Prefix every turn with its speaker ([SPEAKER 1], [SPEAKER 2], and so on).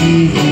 [SPEAKER 1] see